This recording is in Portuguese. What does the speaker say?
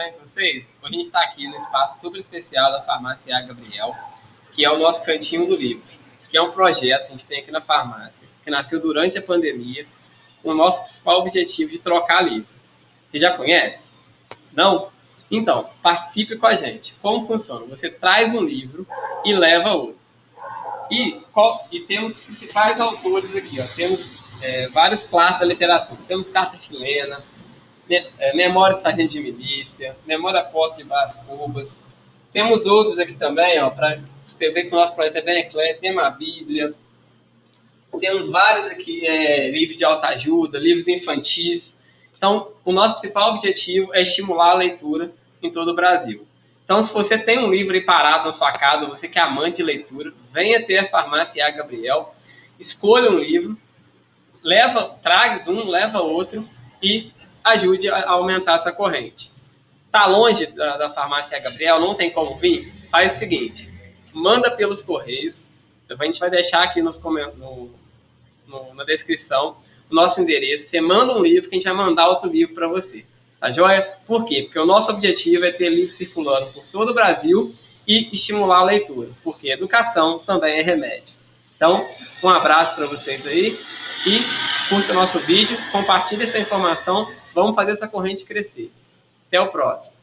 bem com vocês? Hoje a gente está aqui no espaço super especial da Farmácia A. Gabriel, que é o nosso cantinho do livro, que é um projeto que a gente tem aqui na farmácia, que nasceu durante a pandemia, com o nosso principal objetivo de trocar livro. Você já conhece? Não? Então, participe com a gente. Como funciona? Você traz um livro e leva outro. E, e temos os principais autores aqui, ó. Temos é, vários classes da literatura. Temos carta chilena, Memória de Sargento de Milícia, Memória Posse de Brás Cubas. Temos outros aqui também, ó, para você ver que o nosso projeto é bem eclético. Temos a Bíblia. Temos vários aqui, é, livros de alta ajuda, livros infantis. Então, o nosso principal objetivo é estimular a leitura em todo o Brasil. Então, se você tem um livro aí parado na sua casa, você que é amante de leitura, venha ter a Farmácia A. Gabriel, escolha um livro, leva, traga um, leva outro e ajude a aumentar essa corrente. Tá longe da, da farmácia Gabriel, não tem como vir? Faz o seguinte, manda pelos correios, a gente vai deixar aqui nos no, no, na descrição o nosso endereço, você manda um livro que a gente vai mandar outro livro para você. Tá joia? Por quê? Porque o nosso objetivo é ter livros circulando por todo o Brasil e estimular a leitura, porque educação também é remédio. Então, um abraço para vocês aí e curta nosso vídeo, compartilhe essa informação, Vamos fazer essa corrente crescer. Até o próximo.